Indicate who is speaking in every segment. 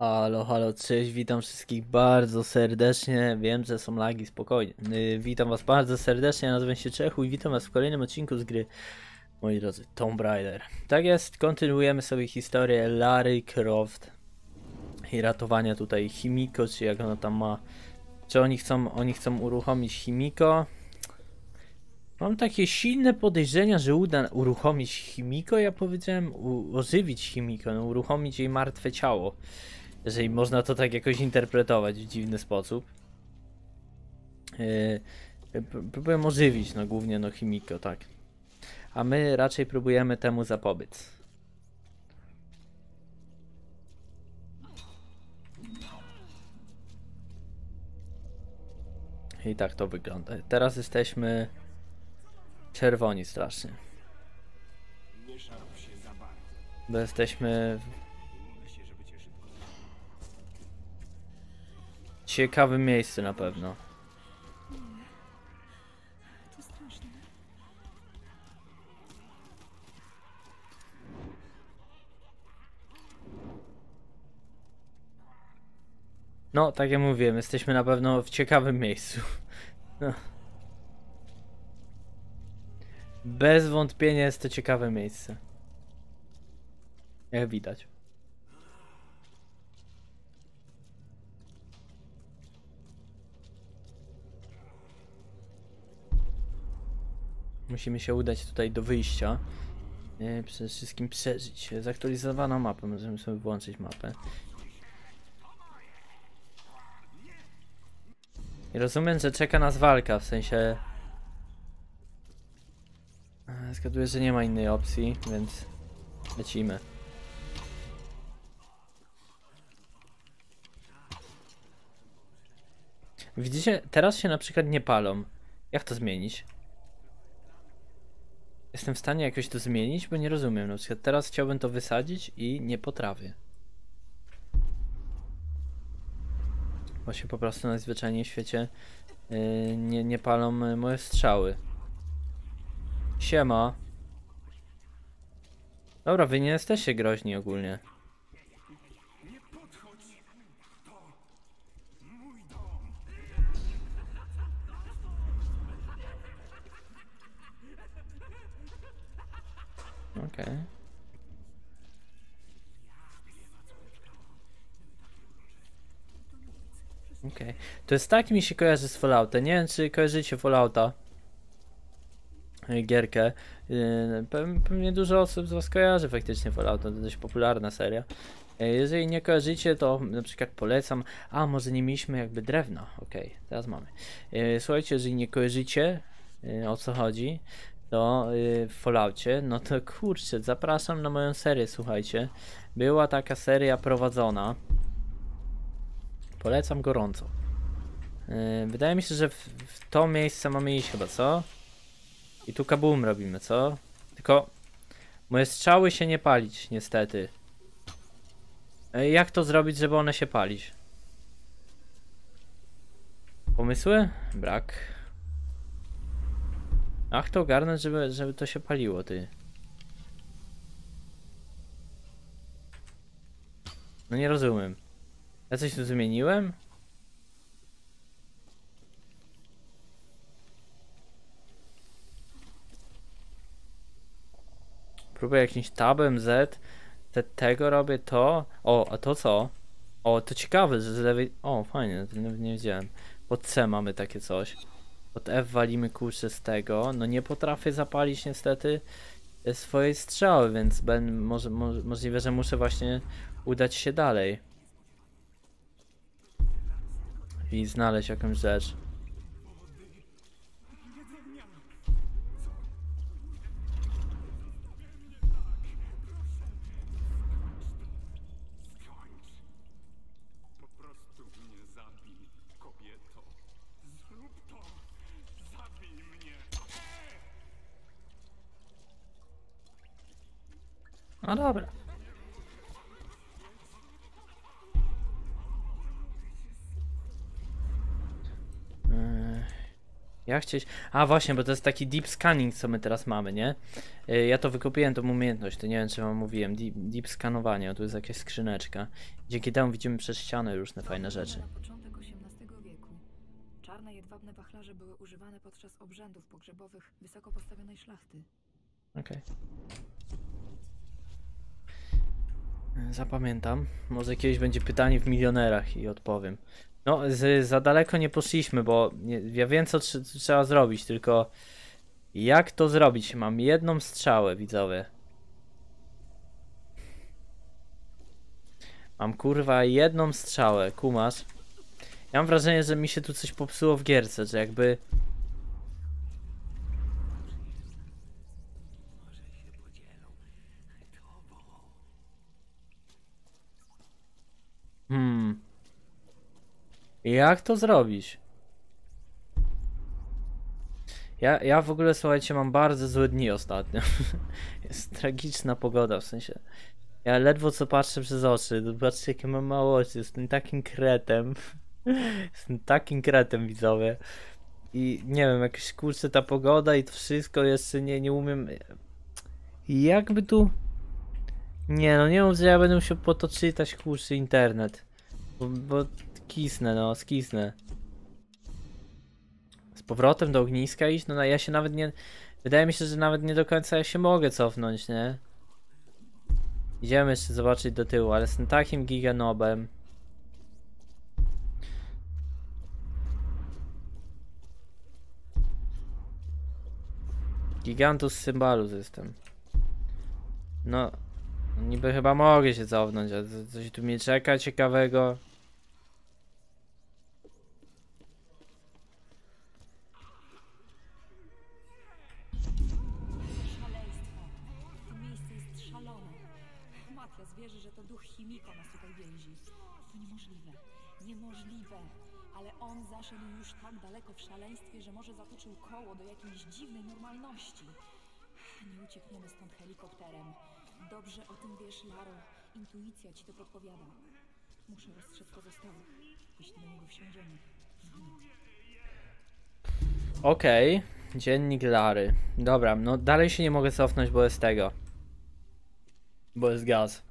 Speaker 1: Halo, halo, cześć, witam wszystkich bardzo serdecznie. Wiem, że są lagi, spokojnie. Yy, witam was bardzo serdecznie, nazywam się Czechu i witam was w kolejnym odcinku z gry, moi drodzy, Tomb Raider. Tak jest, kontynuujemy sobie historię Larry Croft i ratowania tutaj Chimiko, czy jak ona tam ma. Czy oni chcą, oni chcą uruchomić Chimiko? Mam takie silne podejrzenia, że uda uruchomić Chimiko. Ja powiedziałem ożywić Chimiko, no, uruchomić jej martwe ciało. Jeżeli można to tak jakoś interpretować w dziwny sposób. Yy, pró- próbuję ożywić, no głównie no Chimiko, tak. A my raczej próbujemy temu zapobiec. I tak to wygląda. Teraz jesteśmy czerwoni strasznie. Bo jesteśmy w ciekawym miejscu na pewno. No, tak jak mówiłem, jesteśmy na pewno w ciekawym miejscu. No. Bez wątpienia jest to ciekawe miejsce. Jak widać. Musimy się udać tutaj do wyjścia. E, Przede wszystkim przeżyć. Zaktualizowana mapa, możemy sobie włączyć mapę. I rozumiem, że czeka nas walka, w sensie... E, Zgaduję, że nie ma innej opcji, więc lecimy. Widzicie, teraz się na przykład nie palą. Jak to zmienić? Jestem w stanie jakoś to zmienić, bo nie rozumiem. Na przykład teraz chciałbym to wysadzić i nie potrafię. Się po prostu najzwyczajniej w świecie yy, nie, nie palą moje strzały. Siema. Dobra, wy nie jesteście groźni ogólnie. Okej. Okej. To jest tak mi się kojarzy z Falloutem. Nie wiem, czy kojarzycie Fallouta. Gierkę. Yy, pe- Pewnie dużo osób z was kojarzy faktycznie Fallouta. To dość popularna seria. Yy, Jeżeli nie kojarzycie, to na przykład polecam. A, może nie mieliśmy jakby drewna. Okej, teraz mamy. Yy, Słuchajcie, jeżeli nie kojarzycie o co chodzi, to yy, w Falloutie, no to kurczę, zapraszam na moją serię, słuchajcie. Była taka seria prowadzona. Polecam gorąco. Yy, wydaje mi się, że w, w to miejsce mamy iść chyba, co? I tu kabum robimy, co? Tylko moje strzały się nie palić, niestety. Yy, jak to zrobić, żeby one się palić? Pomysły? Brak. Ach, to ogarnąć, żeby, żeby to się paliło, ty. No nie rozumiem. Ja coś tu zmieniłem? Próbuję jakimś tabem Z. Te, tego robię to. O, a to co? O, to ciekawe, że z lewej. O, fajnie, nawet nie wiedziałem. Pod C mamy takie coś. Pod F walimy kurczę z tego. No nie potrafię zapalić niestety e, swojej strzały, więc ben, może, możliwe, że muszę właśnie udać się dalej. I znaleźć jakąś rzecz. No dobra. Ech, Jak chcieć... A właśnie, bo to jest taki deep scanning, co my teraz mamy, nie? Y, Ja to wykupiłem, tą umiejętność, to nie wiem, czy wam mówiłem. Deep, deep skanowanie, o, tu jest jakaś skrzyneczka. Dzięki temu widzimy przez ścianę różne fajne rzeczy.
Speaker 2: Na początek XVIII wieku. Czarne jedwabne wachlarze były używane podczas obrzędów pogrzebowych wysoko postawionej szlachty.
Speaker 1: Okej. Zapamiętam. Może kiedyś będzie pytanie w milionerach i odpowiem. No, z, za daleko nie poszliśmy, bo ja wiem, co tr trzeba zrobić, tylko jak to zrobić? Mam jedną strzałę, widzowie. Mam kurwa jedną strzałę, kumasz. Ja mam wrażenie, że mi się tu coś popsuło w gierce, że jakby Hmm. Jak to zrobić? Ja, ja w ogóle, słuchajcie, mam bardzo złe dni ostatnio. Jest tragiczna pogoda, w sensie. Ja ledwo co patrzę przez oczy. Zobaczcie, jakie mam mało oczy. Jestem takim kretem. Jestem takim kretem, widzowie. I nie wiem, jakaś kurczę ta pogoda i to wszystko jeszcze nie, nie umiem. Jakby tu. Nie no, nie mów, że ja będę musiał po to czytać kurczę internet. Bo, bo kisnę, no, skisnę. Z powrotem do ogniska iść? No, no ja się nawet nie... Wydaje mi się, że nawet nie do końca ja się mogę cofnąć, nie? Idziemy jeszcze zobaczyć do tyłu, ale jestem takim giganobem. Gigantus Symbalus jestem. No, niby chyba mogę się cofnąć, a co- coś tu mnie czeka ciekawego.
Speaker 2: Niemożliwe. Ale on zaszedł już tak daleko w szaleństwie, że może zatoczył koło do jakiejś dziwnej normalności. Nie uciekniemy stąd helikopterem. Dobrze o tym wiesz, Laro. Intuicja ci to podpowiada. Muszę rozstrzec pozostałych. Jeśli do niego wsiądziemy.
Speaker 1: Okej, dziennik Lary. Dobra, no dalej się nie mogę cofnąć, bo jest tego. Bo jest gaz.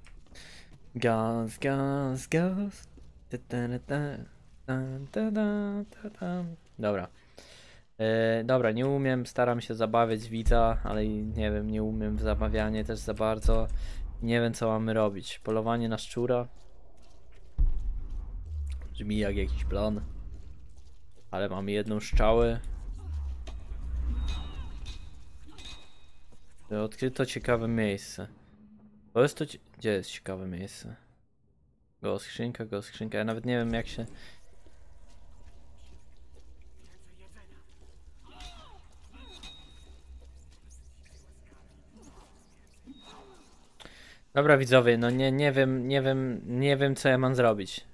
Speaker 1: Gaz, gaz, gaz. Dobra. E, dobra, nie umiem, staram się zabawiać widza, ale nie wiem, nie umiem w zabawianie też za bardzo. Nie wiem co mamy robić. Polowanie na szczura. Brzmi jak jakiś plan. Ale mamy jedną szczałę. Odkryto ciekawe miejsce. To jest to. Gdzie jest ciekawe miejsce? Go skrzynka, go skrzynka. Ja nawet nie wiem jak się. Dobra widzowie, no nie, nie wiem, nie wiem, nie wiem co ja mam zrobić.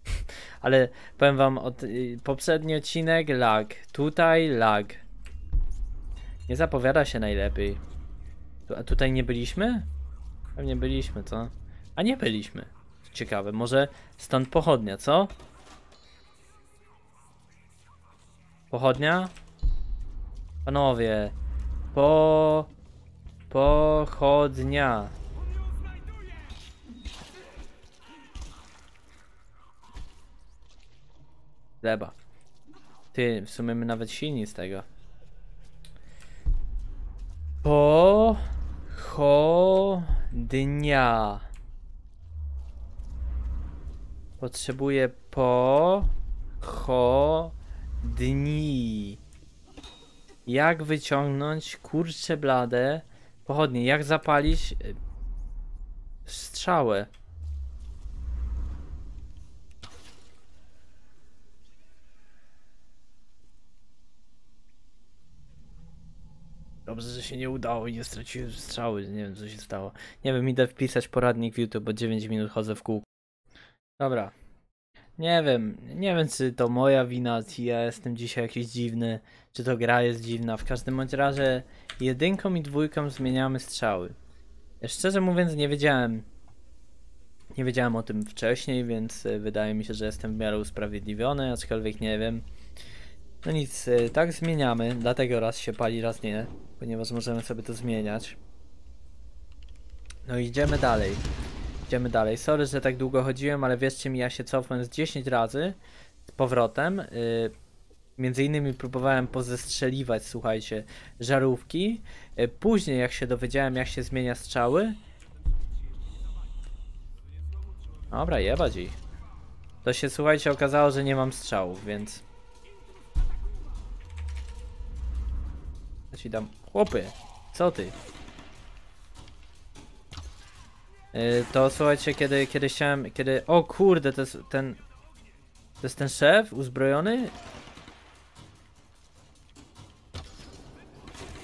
Speaker 1: Ale powiem wam, od, y, poprzedni odcinek lag, tutaj lag. Nie zapowiada się najlepiej. A tutaj nie byliśmy? Pewnie byliśmy, co? A nie byliśmy. Ciekawe, może stąd pochodnia, co? Pochodnia? Panowie, po... Pochodnia. Chleba. Ty, w sumie my nawet silni z tego. Pochodnia. Potrzebuję pochodni. Jak wyciągnąć kurcze blade pochodnie? Jak zapalić y, strzałę? Dobrze, że się nie udało i nie straciłem strzały. Nie wiem, co się stało. Nie wiem, idę wpisać poradnik w YouTube, bo 9 minut chodzę w kółko. Dobra. Nie wiem, nie wiem, czy to moja wina, czy ja jestem dzisiaj jakiś dziwny, czy to gra jest dziwna. W każdym bądź razie jedynką i dwójką zmieniamy strzały. Szczerze mówiąc, nie wiedziałem. Nie wiedziałem o tym wcześniej, więc y, wydaje mi się, że jestem w miarę usprawiedliwiony, aczkolwiek nie wiem. No nic, y, tak zmieniamy, dlatego raz się pali, raz nie, ponieważ możemy sobie to zmieniać. No idziemy dalej. Idziemy dalej. Sorry, że tak długo chodziłem, ale wierzcie mi, ja się cofłem z 10 razy z powrotem. Y, między innymi próbowałem pozestrzeliwać, słuchajcie, żarówki. Y, później, jak się dowiedziałem, jak się zmienia strzały. Dobra, jebać ich. To się, słuchajcie, okazało, że nie mam strzałów, więc... Ja ci dam... Chłopy, co ty? Yy, to słuchajcie, kiedy, kiedy chciałem, kiedy... O kurde, to jest ten... To jest ten szef uzbrojony?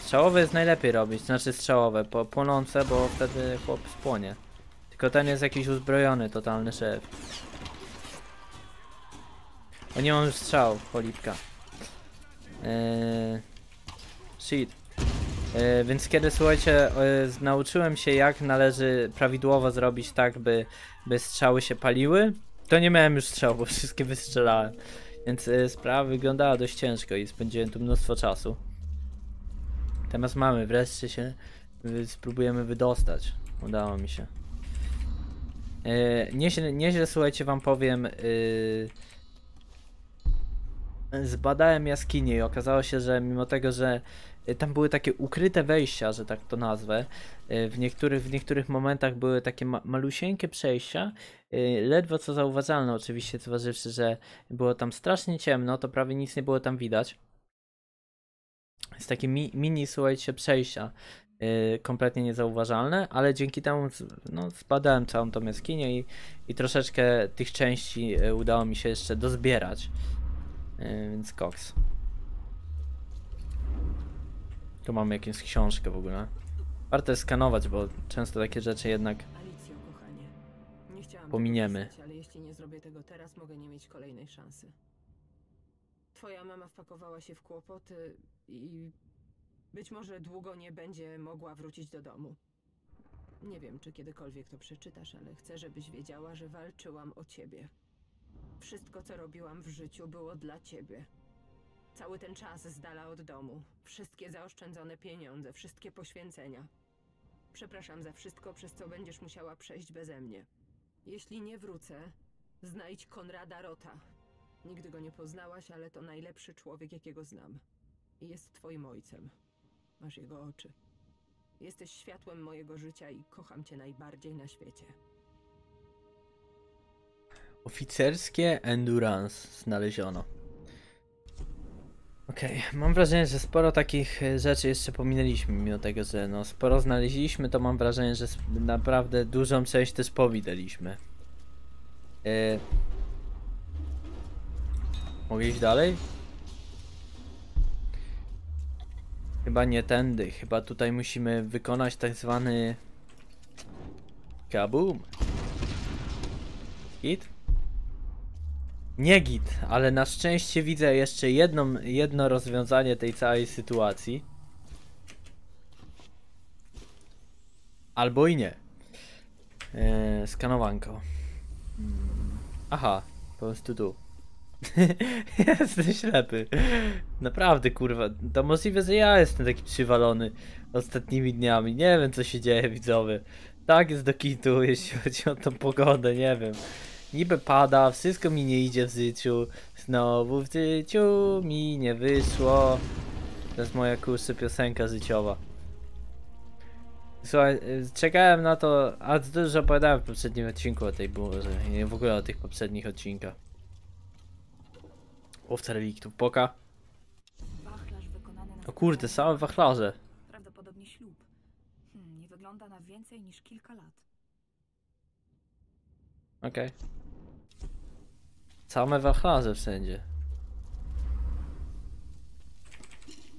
Speaker 1: Strzałowe jest najlepiej robić, znaczy strzałowe, po, płonące, bo wtedy chłop spłonie. Tylko ten jest jakiś uzbrojony, totalny szef. O nie mam już strzał, polipka. Eee, shit. Eee, więc kiedy słuchajcie, e, nauczyłem się jak należy prawidłowo zrobić tak, by, by strzały się paliły, to nie miałem już strzał, bo wszystkie wystrzelałem. Więc e, sprawa wyglądała dość ciężko i spędziłem tu mnóstwo czasu. Teraz mamy, wreszcie się spróbujemy wydostać. Udało mi się. E, nieźle, nieźle, słuchajcie, wam powiem. zbadałem jaskinię i okazało się, że mimo tego, że tam były takie ukryte wejścia, że tak to nazwę, y, w niektórych, w niektórych momentach były takie ma malusieńkie przejścia, y, ledwo co zauważalne oczywiście, zważywszy, że było tam strasznie ciemno, to prawie nic nie było tam widać. Jest takie mi mini, słuchajcie, przejścia, y, kompletnie niezauważalne, ale dzięki temu no, całą tą jaskinię i, i troszeczkę tych części y, udało mi się jeszcze dozbierać. Więc koks. Tu mamy jakąś książkę w ogóle. Warto jest skanować, bo często takie rzeczy jednak
Speaker 3: Alicjo, kochanie. Nie chciałam
Speaker 1: Pominiemy.
Speaker 3: pisać, ale jeśli nie zrobię tego teraz, mogę nie mieć kolejnej szansy. Twoja mama wpakowała się w kłopoty i być może długo nie będzie mogła wrócić do domu. Nie wiem, czy kiedykolwiek to przeczytasz, ale chcę, żebyś wiedziała, że walczyłam o ciebie. Wszystko, co robiłam w życiu, było dla ciebie. Cały ten czas z dala od domu, wszystkie zaoszczędzone pieniądze, wszystkie poświęcenia. Przepraszam za wszystko, przez co będziesz musiała przejść beze mnie. Jeśli nie wrócę, znajdź Konrada Rota. Nigdy go nie poznałaś, ale to najlepszy człowiek, jakiego znam. I jest twoim ojcem. Masz jego oczy. Jesteś światłem mojego życia i kocham cię najbardziej na świecie.
Speaker 1: oficerskie endurance znaleziono. Okej, mam wrażenie, że sporo takich e, rzeczy jeszcze pominęliśmy, mimo tego, że no sporo znaleźliśmy, to mam wrażenie, że naprawdę dużą część też powideliśmy. Yy... Mogę iść dalej? Chyba nie tędy, chyba tutaj musimy wykonać tak zwany... Kaboom. Hit? Nie git, ale na szczęście widzę jeszcze jedną, jedno rozwiązanie tej całej sytuacji. Albo i nie. Eee, skanowanko. Mm, Aha, po prostu tu. jestem ślepy. Naprawdę, kurwa. To możliwe, że ja jestem taki przywalony ostatnimi dniami. Nie wiem, co się dzieje, widzowie. Tak jest do kitu, jeśli chodzi o tą pogodę, nie wiem. Niby pada, wszystko mi nie idzie w życiu. Znowu w życiu mi nie wyszło. To jest moja kurczę piosenka życiowa. Słuchaj, y, czekałem na to, a dużo opowiadałem w poprzednim odcinku o tej burze. Nie w ogóle o tych poprzednich odcinkach. Łowca reliktów, poka. O kurde, same wachlarze.
Speaker 2: Prawdopodobnie ślub. Hmm, nie wygląda na więcej niż kilka lat.
Speaker 1: Okej. Same wachlarze wszędzie.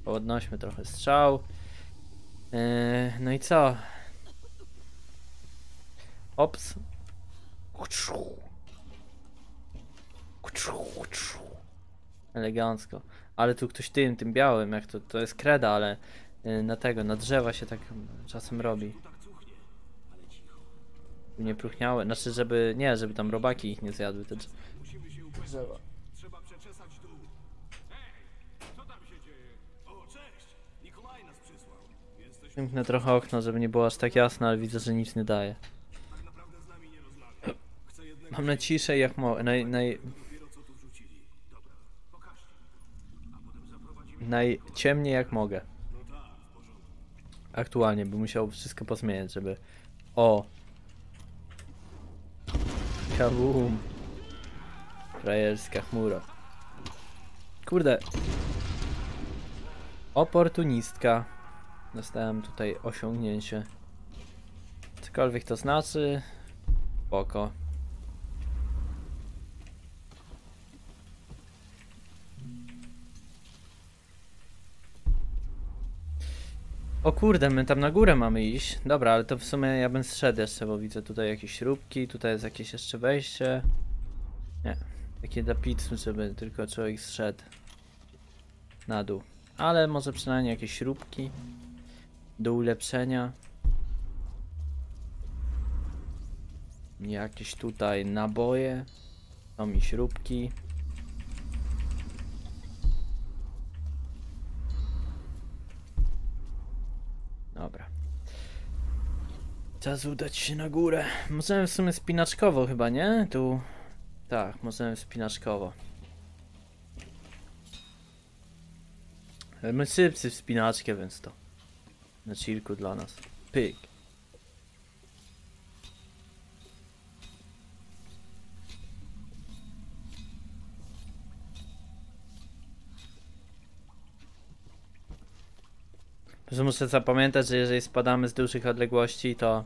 Speaker 1: Podnośmy trochę strzał. Yy, no i co? Ops. Elegancko. Ale tu ktoś tym, tym białym, jak to, to jest kreda, ale yy, na tego, na drzewa się tak czasem robi. Nie próchniały, znaczy żeby, nie, żeby tam robaki ich nie zjadły te drzewa.
Speaker 4: Trzeba przeczesać dół. Hej, co tam się dzieje?
Speaker 1: O,
Speaker 4: cześć! Nikolaj nas
Speaker 1: przysłał. Jesteś... Trochę okno, żeby nie było aż tak jasne, ale widzę, że nic nie daje. Tak naprawdę z nami nie rozmawia. Chcę jednego... Mam na ciszej jak mogę. Naj, naj... Najciemniej jak mogę. No tak, Aktualnie bym musiał wszystko pozmieniać, żeby... O! Kabum! Frajerska chmura. Kurde. Oportunistka. Dostałem tutaj osiągnięcie. Cokolwiek to znaczy. Spoko. O kurde, my tam na górę mamy iść. Dobra, ale to w sumie ja bym zszedł jeszcze, bo widzę tutaj jakieś śrubki, tutaj jest jakieś jeszcze wejście. Nie, takie dla pizzy, żeby tylko człowiek zszedł na dół. Ale może przynajmniej jakieś śrubki do ulepszenia. Jakieś tutaj naboje. Są mi śrubki. Dobra. Czas udać się na górę. Możemy w sumie spinaczkowo chyba, nie? Tu. Tak, możemy spinaczkowo. Ale My szybcy w spinaczkę, więc to na chillku dla nas. Pyk. Muszę zapamiętać, że jeżeli spadamy z dużych odległości, to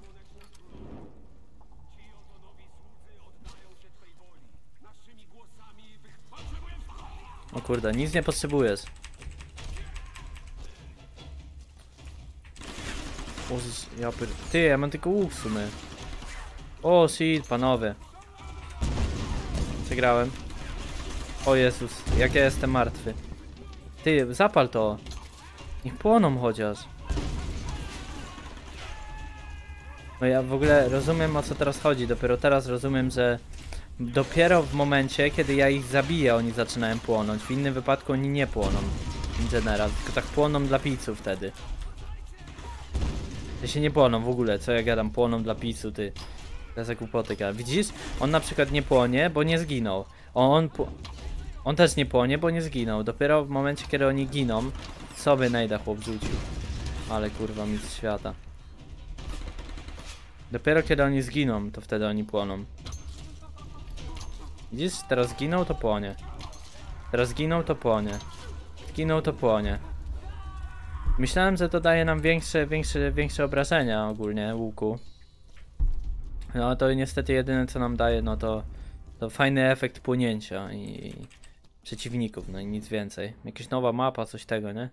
Speaker 1: O kurde, nic nie potrzebujesz. Jezus, ja pier... Ty, ja mam tylko łuk w sumie. O shit, panowie. Przegrałem. O Jezus, jak ja jestem martwy. Ty, zapal to. Niech płoną chociaż. No ja w ogóle rozumiem o co teraz chodzi. Dopiero teraz rozumiem, że dopiero w momencie, kiedy ja ich zabiję, oni zaczynają płonąć. W innym wypadku oni nie płoną. General, tylko tak płoną dla pizzu wtedy. Ja się nie płoną w ogóle, co ja gadam, płoną dla pisu, ty. Jest głupoty. Widzisz? On na przykład nie płonie, bo nie zginął. On On też nie płonie, bo nie zginął. Dopiero w momencie, kiedy oni giną, sobie najda chłop rzucił. Ale kurwa, mistrz świata. Dopiero kiedy oni zginą, to wtedy oni płoną. Widzisz? Teraz zginął, to płonie. Teraz zginął, to płonie. Zginął, to płonie. Myślałem, że to daje nam większe, większe, większe obrażenia ogólnie łuku. No to niestety jedyne co nam daje, no to, to fajny efekt płynięcia i, przeciwników, no i nic więcej. Jakaś nowa mapa, coś tego, nie?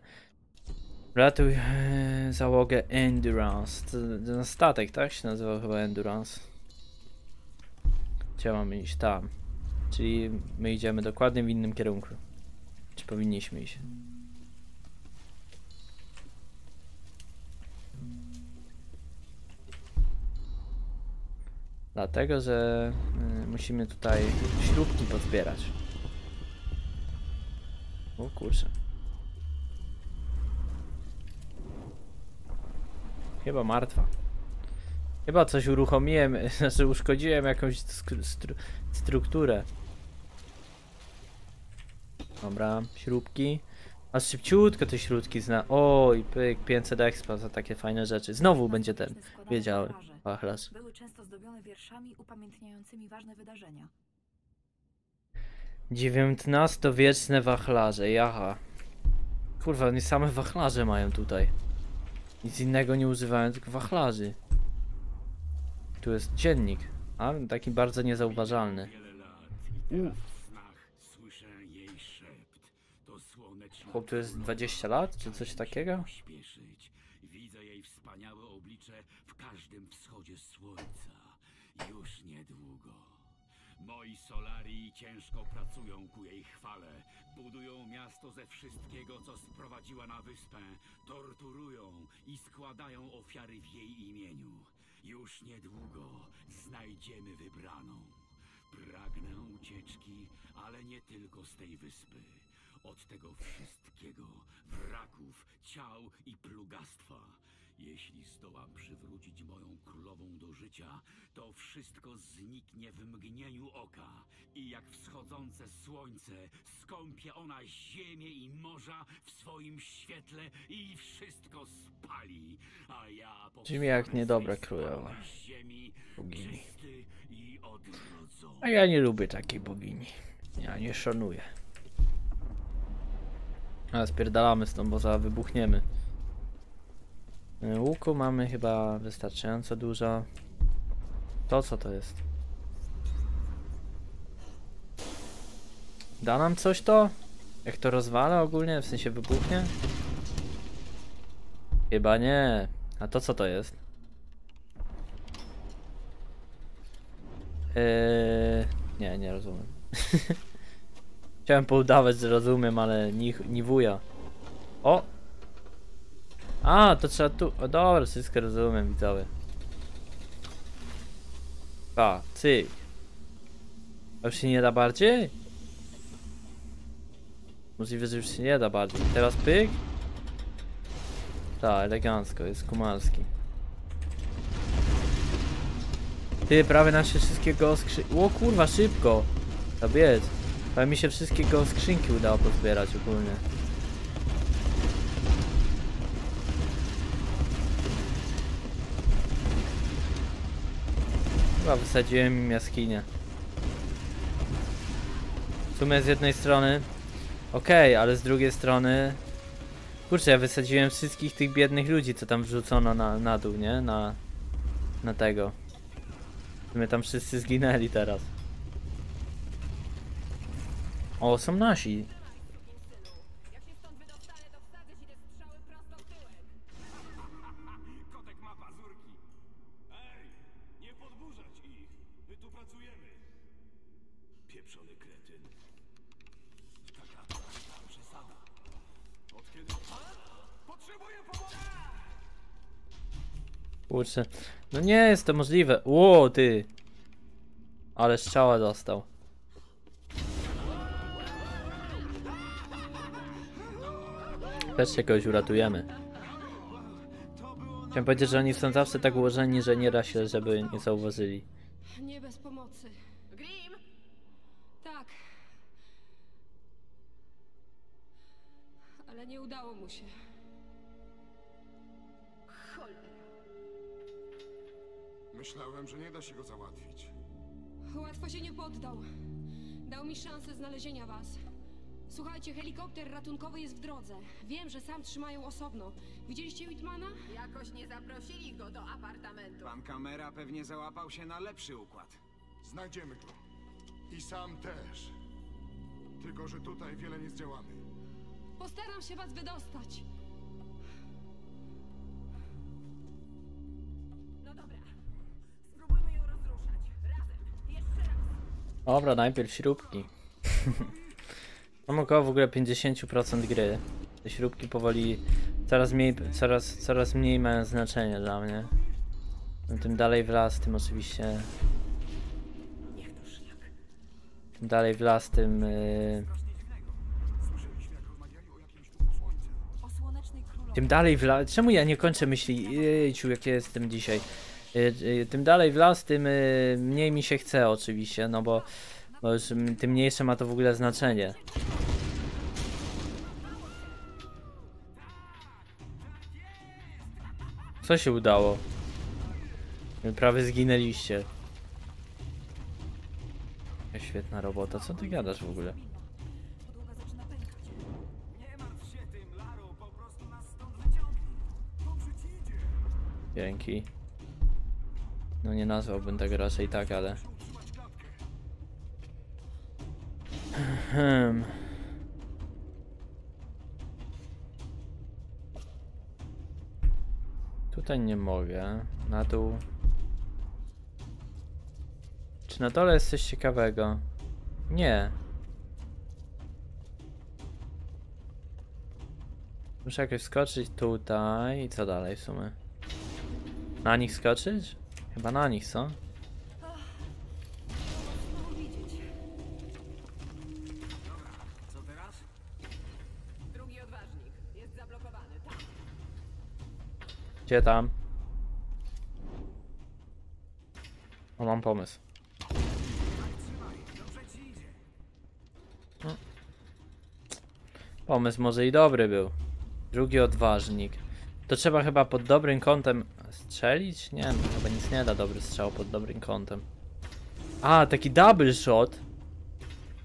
Speaker 1: Ratuj e, załogę Endurance. To statek, tak się nazywał chyba Endurance. Mamy iść? Tam. Czyli my idziemy dokładnie w innym kierunku. Czy powinniśmy iść? Dlatego, że y, musimy tutaj śrubki pozbierać. O kurczę. Chyba martwa. Chyba coś uruchomiłem, znaczy uszkodziłem jakąś skru- stru strukturę. Dobra, śrubki. A szybciutko te śrubki zna. Oj, pyk, 500 expa za takie fajne rzeczy. Znowu będzie ten. Wiedziałem. Wachlarz.
Speaker 2: Były często zdobione wierszami upamiętniającymi ważne wydarzenia.
Speaker 1: XIX-wieczne wachlarze, jaha. Kurwa, oni same wachlarze mają tutaj. Nic innego nie używają, tylko wachlarzy. Tu jest dziennik, a taki bardzo niezauważalny.
Speaker 4: Wiele lat i teraz w snach słyszę jej szept. To słoneczna
Speaker 1: Chłop tu jest
Speaker 4: królowa.
Speaker 1: 20 lat, czy coś takiego?
Speaker 4: Pośpieszyć. Widzę jej wspaniałe oblicze w każdym wschodzie słońca. Już niedługo. Moi Solarii ciężko pracują ku jej chwale. Budują miasto ze wszystkiego, co sprowadziła na wyspę. Torturują i składają ofiary w jej imieniu. Już niedługo znajdziemy wybraną. Pragnę ucieczki, ale nie tylko z tej wyspy. Od tego wszystkiego, wraków, ciał i plugastwa. Jeśli zdołam przywrócić moją królową do życia, to wszystko zniknie w mgnieniu oka. I jak wschodzące słońce skąpie ona ziemię i morza w swoim świetle i wszystko spali. A ja
Speaker 1: Brzmi jak
Speaker 4: tej
Speaker 1: królowa. Bogini. A ja nie lubię takiej bogini. Ja nie szanuję. A spierdalamy stąd, bo za wybuchniemy. Y, Łuku mamy chyba wystarczająco dużo. To co to jest? Da nam coś to? Jak to rozwala ogólnie? W sensie wybuchnie? Chyba nie. A to co to jest? Eee, nie, nie rozumiem. Chciałem poudawać, że rozumiem, ale ni, ni wuja. O! A, to trzeba tu. O dobra, wszystko rozumiem, widzowie. A, cyk. A już się nie da bardziej? Możliwe, że już się nie da bardziej. Teraz pyk? Tak, elegancko, jest kumalski. Ty, prawie nam się wszystkiego skrzy... O kurwa, szybko! Kobiet. Prawie mi się wszystkiego skrzynki udało pozbierać ogólnie. Chyba wysadziłem im jaskinię. W sumie z jednej strony Okej, ale z drugiej strony Kurczę, ja wysadziłem wszystkich tych biednych ludzi, co tam wrzucono na, na dół, nie? Na, na tego. My tam wszyscy zginęli teraz. O, są nasi.
Speaker 4: Nie.
Speaker 1: No nie jest to możliwe. Ło, ty. Ale strzała dostał. Też się kogoś uratujemy. Chciałem powiedzieć, że oni są zawsze tak ułożeni, że nie da się, żeby nie zauważyli.
Speaker 5: Nie bez pomocy.
Speaker 3: Grim!
Speaker 5: Tak. Ale nie udało mu się.
Speaker 3: Cholera.
Speaker 6: Myślałem, że nie da się go załatwić.
Speaker 5: Łatwo się nie poddał. Dał mi szansę znalezienia was. Słuchajcie, helikopter ratunkowy jest w drodze. Wiem, że sam trzymają osobno. Widzieliście Whitmana?
Speaker 3: Jakoś nie zaprosili go do apartamentu.
Speaker 7: Pan kamera pewnie załapał się na lepszy układ.
Speaker 6: Znajdziemy go. I sam też. Tylko, że tutaj wiele nie zdziałamy.
Speaker 5: Postaram się was wydostać.
Speaker 3: No dobra. Spróbujmy ją rozruszać. Razem. Jeszcze raz.
Speaker 1: Dobra, najpierw śrubki. Mam około w ogóle 50% gry. Te śrubki powoli coraz mniej, coraz, coraz mniej mają znaczenie dla mnie. No, Tym dalej w las, tym oczywiście. Tym dalej w las, tym. Yy, tym dalej w las. Czemu ja nie kończę myśli? Jejciu, jak ja jestem dzisiaj. Yy, yy, tym dalej w las, tym yy, mniej mi się chce oczywiście, no bo, bo już mm, tym mniejsze ma to w ogóle znaczenie. Co się udało? Wy Prawie zginęliście. Świetna robota, co ty gadasz w ogóle? Dzięki. No nie nazwałbym tego raczej tak, ale... Hmm. Tutaj nie mogę. Na dół. Czy na dole jest coś ciekawego? Nie. Muszę jakoś skoczyć tutaj i co dalej w sumie? Na nich skoczyć? Chyba na nich, co? Gdzie tam? O, mam pomysł. No. Pomysł może i dobry był. Drugi odważnik. To trzeba chyba pod dobrym kątem strzelić? Nie, no, chyba nic nie da dobry strzał pod dobrym kątem. A, taki double shot.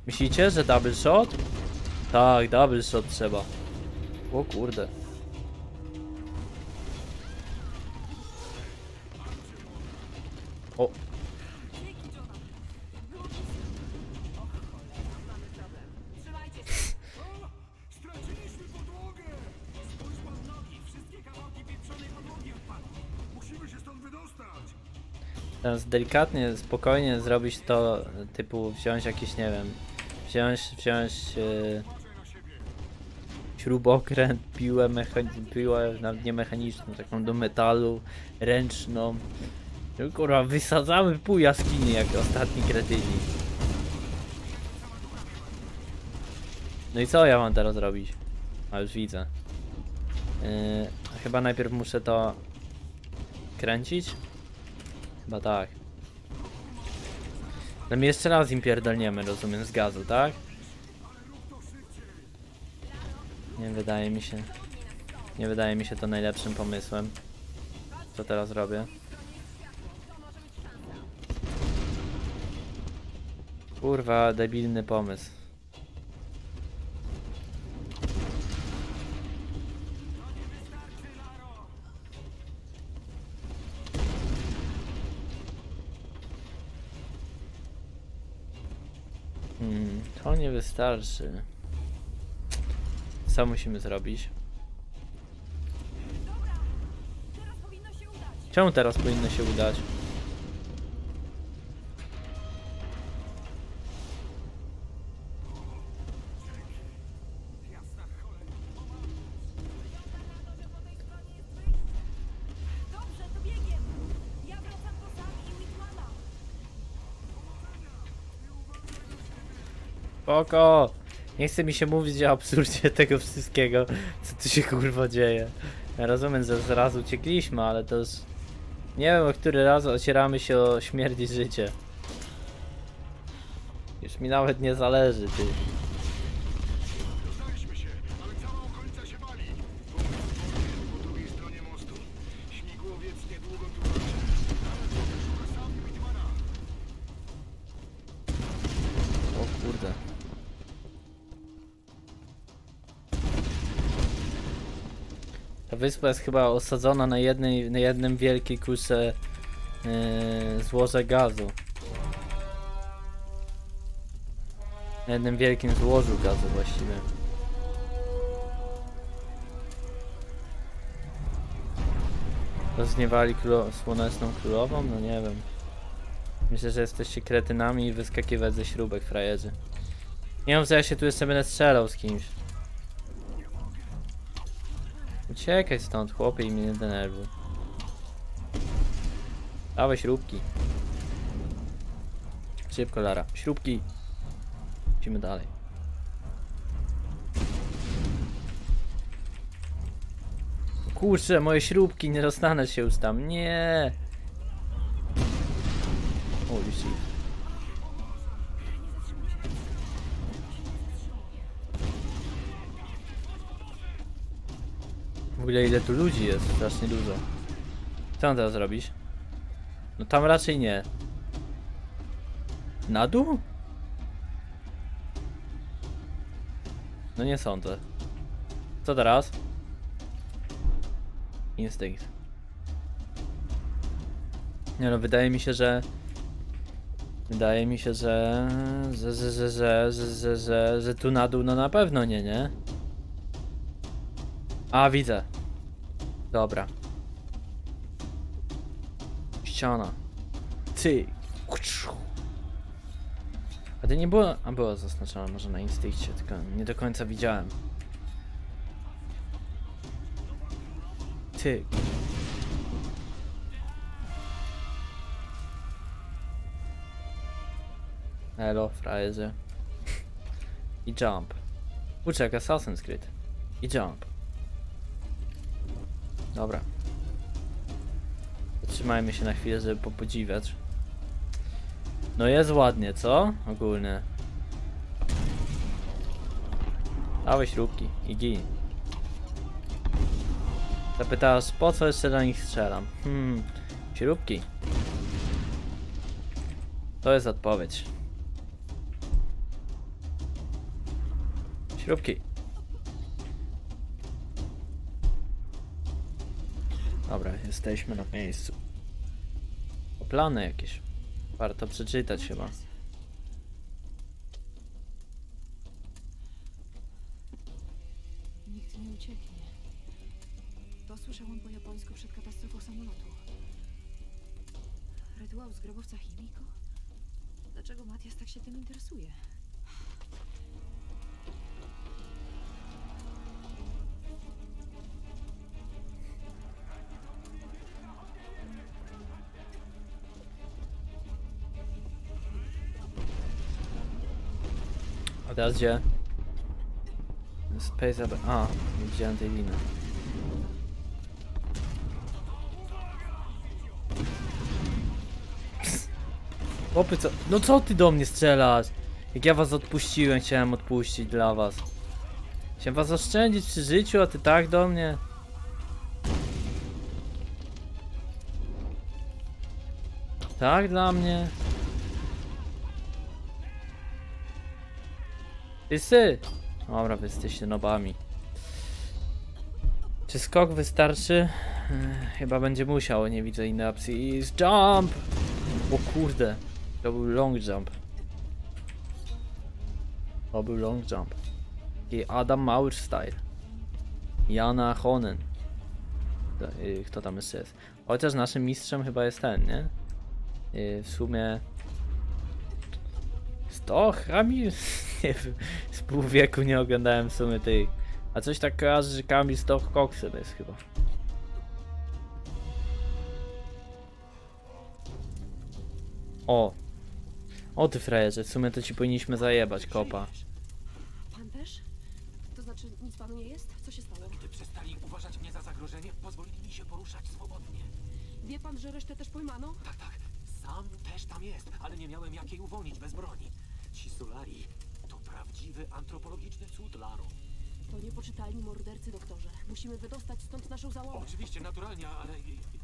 Speaker 1: Myślicie, że double shot? Tak, double shot trzeba. O kurde. Teraz delikatnie, spokojnie zrobić to, typu wziąć jakiś, nie wiem, wziąć, wziąć e, śrubokręt, piłę, mechani- piłę nawet nie mechaniczną, taką do metalu, ręczną. No Kurwa, wysadzamy pół jaskini jak ostatni kretyni. No i co ja mam teraz robić? A już widzę. Yy, chyba najpierw muszę to kręcić? Chyba tak. Ale my jeszcze raz im pierdolniemy, rozumiem, z gazu, tak? Nie wydaje mi się... Nie wydaje mi się to najlepszym pomysłem. Co teraz robię? Kurwa, debilny pomysł. Hmm, to nie wystarczy. Co musimy zrobić? Czemu teraz powinno się udać? Spoko! Nie chce mi się mówić o absurdzie tego wszystkiego, co tu się kurwa dzieje. Ja rozumiem, że zaraz uciekliśmy, ale to. Nie wiem, o który raz ocieramy się o śmierć i życie. Już mi nawet nie zależy, ty. Wyspa jest chyba osadzona na jednej, na jednym wielkiej kusze yy, złoże gazu. Na jednym wielkim złożu gazu właściwie. Rozgniewali królo słoneczną królową? No nie wiem. Myślę, że jesteście kretynami i wyskakiwać ze śrubek, frajerzy. Nie wiem, co ja się tu jeszcze będę strzelał z kimś. Uciekaj stąd, chłopie, i mnie nie denerwuj. Dawaj śrubki. Szybko, Lara. Śrubki. Idziemy dalej. Kurczę, moje śrubki, nie dostanę się już tam. Nie. Holy shit. Ogóle ile tu ludzi jest? Strasznie dużo. Co mam teraz robić? No tam raczej nie. Na dół? No nie sądzę. Co teraz? Instynkt. Nie no, wydaje mi się, że... Wydaje mi się, że... Że, że, że, że, że, że, że, że tu na dół, no na pewno nie, nie? A, widzę. Dobra. Ściana. Ty. A to nie było... A było zaznaczone może na instynkcie, tylko nie do końca widziałem. Ty. Elo, frajerze. I jump. Uczek, Assassin's Creed. I jump. Dobra. Zatrzymajmy się na chwilę, żeby popodziwiać. No jest ładnie, co? Ogólnie. Dawaj śrubki i gin. Po co jeszcze do nich strzelam? Hmm, śrubki. To jest odpowiedź. Śrubki. Jesteśmy na miejscu. O, Plany jakieś. Warto przeczytać chyba.
Speaker 2: Nikt nie ucieknie. To słyszał on po japońsku przed katastrofą samolotu. Rytuał z grobowca Himiko? Dlaczego Matias tak się tym interesuje?
Speaker 1: Teraz gdzie? Space Ab... A, nie widziałem tej liny. Chłopy, co? No co ty do mnie strzelasz? Jak ja was odpuściłem, chciałem odpuścić dla was. Chciałem was oszczędzić przy życiu, a ty tak do mnie? Tak dla mnie? Wszyscy! Dobra, wy jesteście nobami. Czy skok wystarczy? Chyba będzie musiał, nie widzę innej opcji. Jump! O kurde, to był long jump. To był long jump. Adam Maur style. Jana Honen. Y, Kto tam jeszcze jest? Chociaż naszym mistrzem chyba jest ten, nie? Y, W sumie 100 Kamil? Nie wiem, z pół wieku nie oglądałem w sumie tej. A coś tak kojarzy, że Kamil 100 koksem jest chyba. O! O ty frajerze, w sumie to ci powinniśmy zajebać kopa.
Speaker 5: Pan też? To znaczy, nic panu nie jest? Co się stało?
Speaker 7: Gdy przestali uważać mnie za zagrożenie, pozwolili mi się poruszać swobodnie.
Speaker 5: Wie pan, że resztę też pojmano?
Speaker 7: Tak, tak, sam też tam jest, ale nie miałem jak jej uwolnić bez broni. Ci Solari to prawdziwy antropologiczny cud, Laro.
Speaker 5: To niepoczytalni mordercy, doktorze. Musimy wydostać stąd naszą załogę.
Speaker 7: Oczywiście, naturalnie, ale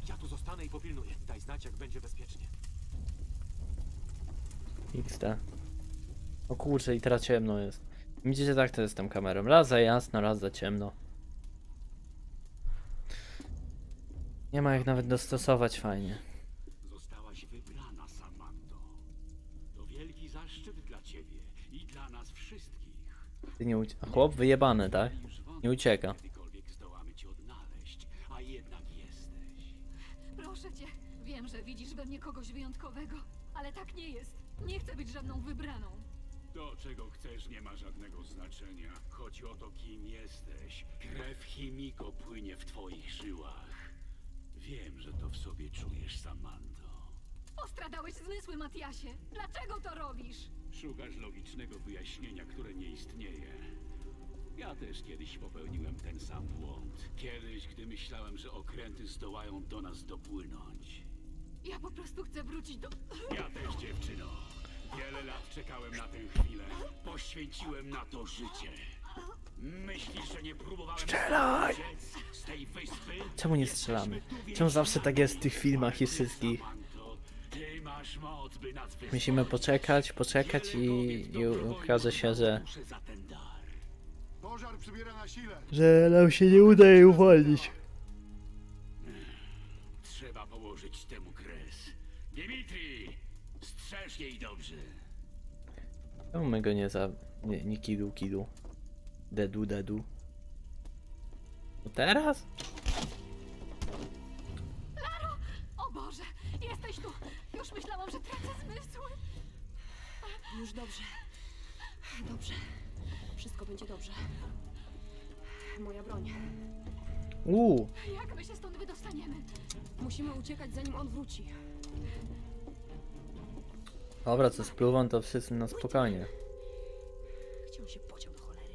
Speaker 7: ja tu zostanę i popilnuję. Daj znać, jak będzie bezpiecznie.
Speaker 1: XD. O kurczę, i teraz ciemno jest. Widzicie, tak to jest z tą kamerą. Raz za jasno, raz za ciemno. Nie ma jak nawet dostosować fajnie. Ty nie ucie... A chłop wyjebany, tak? Nie ucieka.
Speaker 8: Proszę cię, wiem, że widzisz we mnie kogoś wyjątkowego, ale tak nie jest. Nie chcę być żadną wybraną.
Speaker 4: To, czego chcesz, nie ma żadnego znaczenia. Chodzi o to, kim jesteś. Krew Chimiko płynie w twoich żyłach. Wiem, że to w sobie czujesz, Samantho.
Speaker 8: Postradałeś zmysły, Matiasie. Dlaczego to robisz?
Speaker 4: Szukasz logicznego wyjaśnienia, które nie istnieje. Ja też kiedyś popełniłem ten sam błąd. Kiedyś, gdy myślałem, że okręty zdołają do nas dopłynąć.
Speaker 8: Ja po prostu chcę wrócić do...
Speaker 4: Ja też, dziewczyno. Wiele lat czekałem na tę chwilę. Poświęciłem na to życie. Myślisz, że nie próbowałem
Speaker 1: Strzelaj!
Speaker 4: uciec z tej wyspy?
Speaker 1: Czemu nie strzelamy? Czemu zawsze tak jest w tych filmach i wszystkich? Musimy poczekać, poczekać i, i okaże się, że... Że nam się nie uda jej uwolnić.
Speaker 4: Trzeba położyć temu kres. Dimitri, strzeż jej dobrze.
Speaker 1: Czemu my go nie za... nie, nie kidu kidu? Dedu dedu. No teraz?
Speaker 8: Już myślałam, że tracę zmysły.
Speaker 5: Już dobrze. Dobrze. Wszystko będzie dobrze. Moja broń.
Speaker 1: Uuu,
Speaker 8: Jak my się stąd wydostaniemy?
Speaker 5: Musimy uciekać, zanim on wróci.
Speaker 1: dobra, co spluwą to wszyscy na spokojnie.
Speaker 5: Gdzie on się podział do cholery?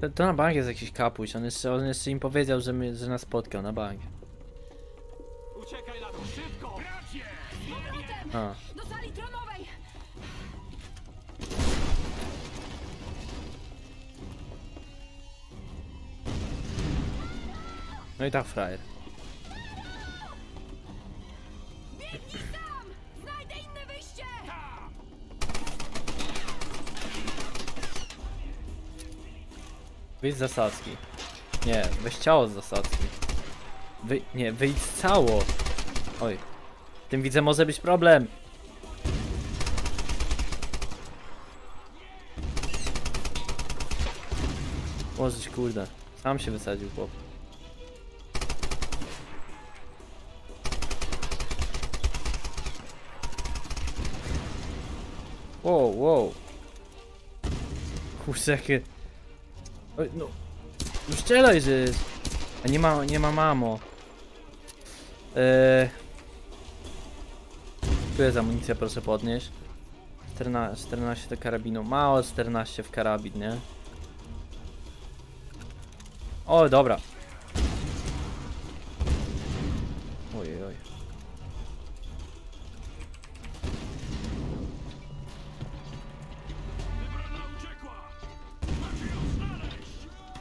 Speaker 1: To, to na bank jest jakiś kapuś, on jeszcze, on jeszcze im powiedział, że, my, że nas spotkał na bank. A.
Speaker 5: Do sali tronowej!
Speaker 1: No i tak frajer.
Speaker 5: Tam! Znajdę inne wyjście!
Speaker 1: Wyjdź z zasadzki. Nie, weź ciało z zasadzki. Wy... Nie, wyjdź cało. Oj. Tym widzę może być problem. Łożyć kurde. Sam się wysadził chłop. Wow, wow. Kurczę, jakie... Oj, no. No strzelaj, że... A nie ma, nie ma mamo. Eee... Tu jest amunicja, proszę podnieść. 14, 14 do karabinu. Mało 14 w karabin, nie? O, dobra. Ojej, oj.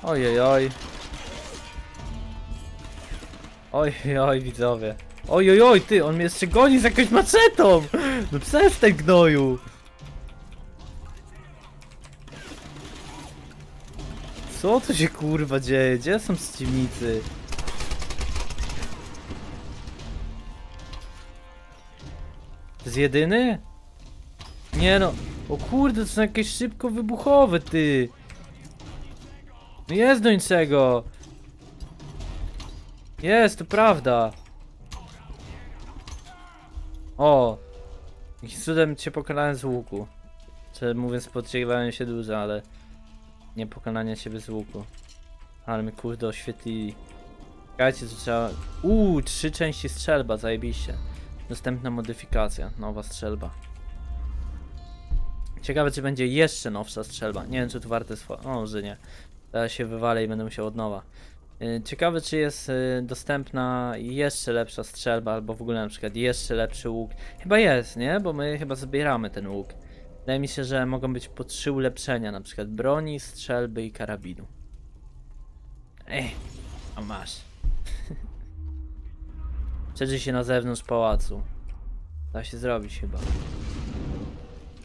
Speaker 1: Ojej, oj. Oj, oj, widzowie. Oj, oj, oj, ty, on mnie jeszcze goni z jakąś maczetą! No przestań gnoju! Co tu się kurwa dzieje? Gdzie są przeciwnicy? To jest jedyny? Nie no. O kurde, to są jakieś szybko wybuchowe, ty. No jest do niczego. Jest, to prawda. O. Jakimś cudem cię pokonałem z łuku. Czy mówiąc spodziewałem się dużo, ale nie pokonania ciebie z łuku. Ale my kurde oświetlili. Czekajcie, co trzeba... Uuu, trzy części strzelba, zajebiście. Następna modyfikacja, nowa strzelba. Ciekawe, czy będzie jeszcze nowsza strzelba. Nie wiem, czy to warte swo... O, że nie. Teraz się wywalę i będę musiał od nowa. Yy, Ciekawe, czy jest yy, dostępna jeszcze lepsza strzelba, albo w ogóle na przykład jeszcze lepszy łuk. Chyba jest, nie? Bo my chyba zbieramy ten łuk. Wydaje mi się, że mogą być po trzy ulepszenia, na przykład broni, strzelby i karabinu. Ej, a masz. Przedrzyj się na zewnątrz pałacu. Da się zrobić chyba.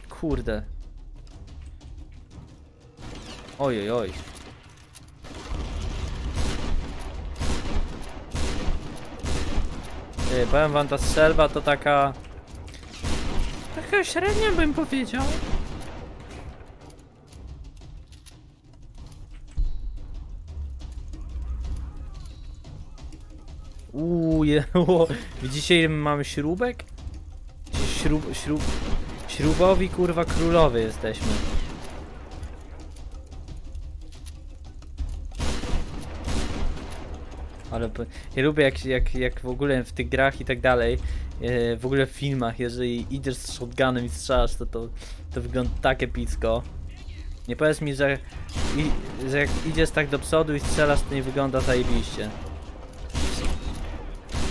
Speaker 1: Kurde. Ojej, oj. Ty, powiem wam, ta strzelba to taka... Taka średnia bym powiedział. Uuu, je, o, widzicie ile my mamy śrubek? Śrub, śrub, śrubowi kurwa królowy jesteśmy. Ale ja lubię jak, jak, jak w ogóle w tych grach i tak dalej, e, w ogóle w filmach, jeżeli idziesz z shotgunem i strzelasz, to, to, to wygląda tak epicko. Nie powiedz mi, że, i, że jak idziesz tak do przodu i strzelasz, to nie wygląda zajebiście.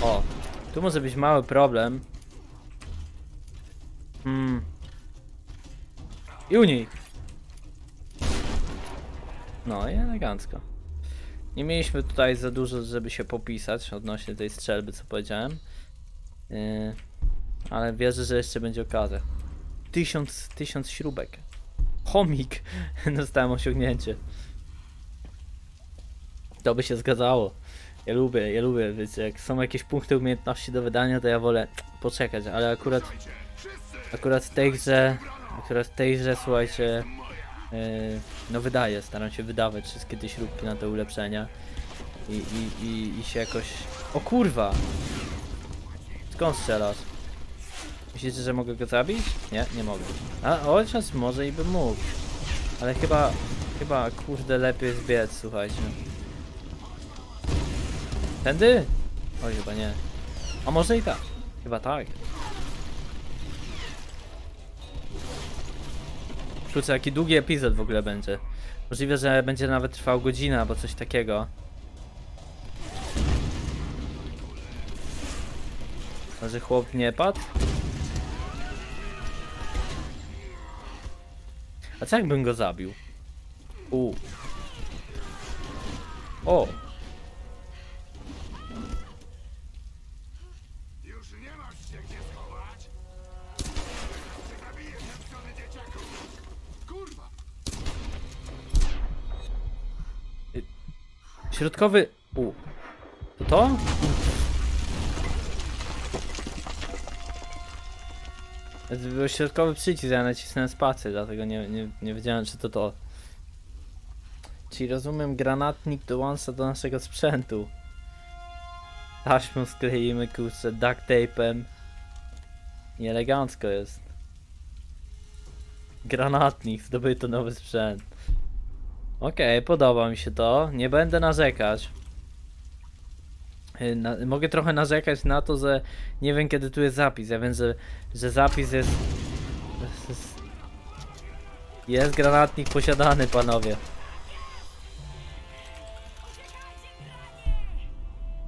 Speaker 1: O, tu może być mały problem. Hmm. I unik. No i elegancko. Nie mieliśmy tutaj za dużo, żeby się popisać odnośnie tej strzelby, co powiedziałem. Yy, ale wierzę, że jeszcze będzie okazja. Tysiąc, tysiąc śrubek. Chomik. Dostałem osiągnięcie. To by się zgadzało. Ja lubię, ja lubię, wiecie, jak są jakieś punkty umiejętności do wydania, to ja wolę poczekać, ale akurat akurat w tej grze, akurat w tej grze, słuchajcie, no wydaję, staram się wydawać wszystkie te śrubki na te ulepszenia i, i, i, i się jakoś... O kurwa! Skąd strzelasz? Myślicie, że mogę go zabić? Nie, nie mogę. A chociaż może i bym mógł. Ale chyba, chyba kurde lepiej jest biec, słuchajcie. Tędy? Oj, chyba nie. A może i tak. Chyba tak. Kurczę, jaki długi epizod w ogóle będzie. Możliwe, że będzie nawet trwał godzina albo coś takiego. Może chłop nie padł? A co jakbym go zabił? U. O! Środkowy... U. To to? Był środkowy przycisk, ja nacisnąłem spację, dlatego nie, nie, nie wiedziałem czy to to. Czyli rozumiem granatnik dołącza do naszego sprzętu. Taśmą skleimy, kurczę, duct tape'em. I elegancko jest. Granatnik, zdobyto nowy sprzęt. Okej, podoba mi się to. Nie będę narzekać. Y, Na, mogę trochę narzekać na to, że nie wiem kiedy tu jest zapis. Ja wiem, że, że zapis jest. Jest, granatnik posiadany, panowie.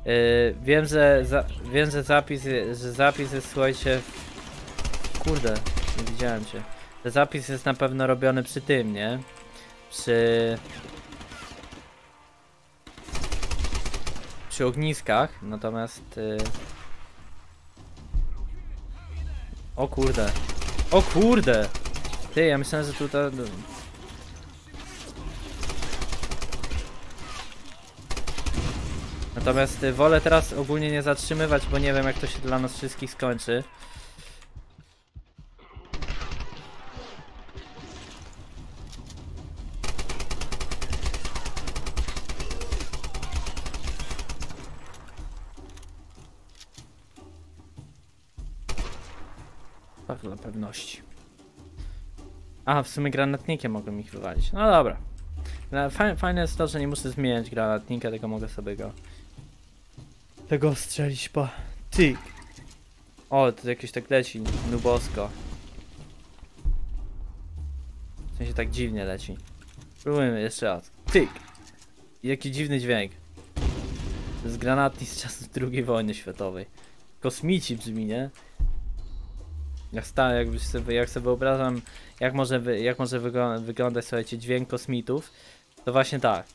Speaker 1: Yy, wiem, że za, wiem, że zapis, że zapis jest, słuchajcie. Kurde, nie widziałem cię. Że zapis jest na pewno robiony przy tym, nie? Przy. Przy ogniskach, natomiast. Yy... O kurde. O kurde! Ty, ja myślałem, że tutaj. Natomiast y, wolę teraz ogólnie nie zatrzymywać, bo nie wiem jak to się dla nas wszystkich skończy. A, w sumie granatnikiem mogłem ich wywalić. No dobra. Fajne, jest to, że nie muszę zmieniać granatnika, tylko mogę sobie go tego strzelić po tyk. O, to jakieś tak leci, nubosko. W sensie tak dziwnie leci. Spróbujmy jeszcze raz. Tyk. Jaki dziwny dźwięk. To jest granatnik z czasów II wojny światowej. Kosmici brzmi, nie? Jak sta, jakbyś sobie, jak sobie wyobrażam, jak może, wy, jak może wyglą- wyglądać, słuchajcie, dźwięk kosmitów, to właśnie tak.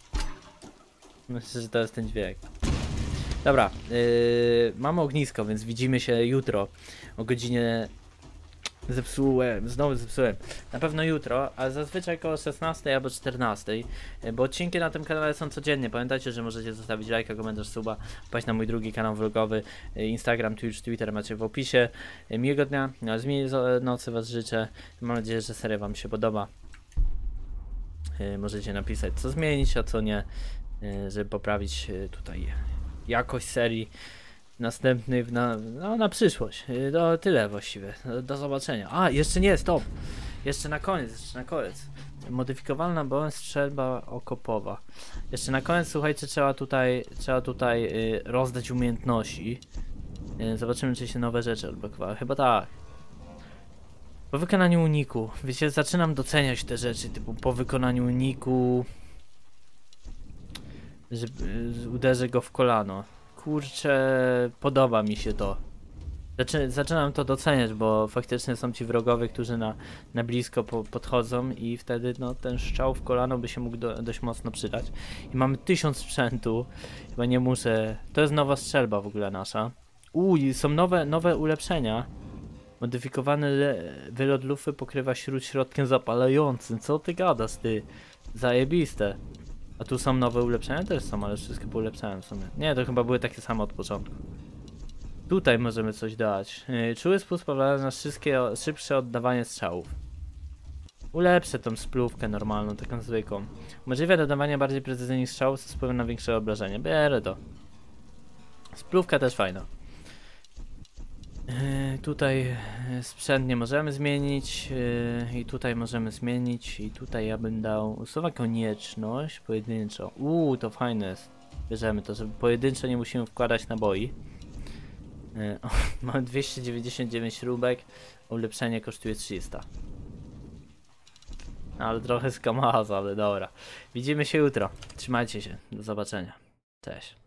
Speaker 1: Myślę, że to jest ten dźwięk. Dobra, yy, mamy ognisko, więc widzimy się jutro o godzinie. Zepsułem, znowu zepsułem. Na pewno jutro, ale zazwyczaj około 16 albo 14, yy, bo odcinki na tym kanale są codziennie. Pamiętajcie, że możecie zostawić lajka, komentarz, suba, wpaść na mój drugi kanał vlogowy, yy, Instagram, Twitch, Twitter macie w opisie. Yy, Miłego dnia, no, z miłej zo- nocy Was życzę. Mam nadzieję, że seria Wam się podoba. Możecie napisać, co zmienić, a co nie, żeby poprawić tutaj jakość serii następnej w na, no, na przyszłość. To tyle właściwie. Do, do zobaczenia. A, jeszcze nie, stop. Jeszcze na koniec, jeszcze na koniec. Modyfikowalna broń strzelba okopowa. Jeszcze na koniec, słuchajcie, trzeba tutaj, trzeba tutaj yy, rozdać umiejętności. Yy, zobaczymy, czy się nowe rzeczy odblokowały. Chyba tak. Po wykonaniu uniku. Wiecie, zaczynam doceniać te rzeczy, typu po wykonaniu uniku że y, uderzę go w kolano. Kurczę, podoba mi się to. Zaczy, zaczynam to doceniać, bo faktycznie są ci wrogowie, którzy na, na blisko po, podchodzą i wtedy no, ten strzał w kolano by się mógł do, dość mocno przydać. I mamy tysiąc sprzętu, chyba nie muszę... To jest nowa strzelba w ogóle nasza. Uj, są nowe, nowe ulepszenia. Modyfikowany wylot lufy pokrywa śród środkiem zapalającym. Co ty gadasz, ty? Zajebiste. A tu są nowe ulepszenia? Też są, ale wszystkie poulepszałem w sumie. Nie, to chyba były takie same od początku. Tutaj możemy coś dać. Yy, czuły spust pozwala na wszystkie szybsze oddawanie strzałów. Ulepszę tą splówkę normalną, taką zwykłą. Umożliwia dodawanie bardziej precyzyjnych strzałów z wpływem na większe obrażenie. Bierę to. Splówka też fajna. Yy, tutaj yy, sprzęt nie możemy zmienić yy, i tutaj możemy zmienić i tutaj ja bym dał usuwa konieczność pojedynczo. Uuu, to fajne jest. Bierzemy to, żeby pojedynczo nie musimy wkładać naboi. O, mamy 299 śrubek, ulepszenie kosztuje 300. Ale trochę skamaza, ale dobra. Widzimy się jutro. Trzymajcie się. Do zobaczenia. Cześć.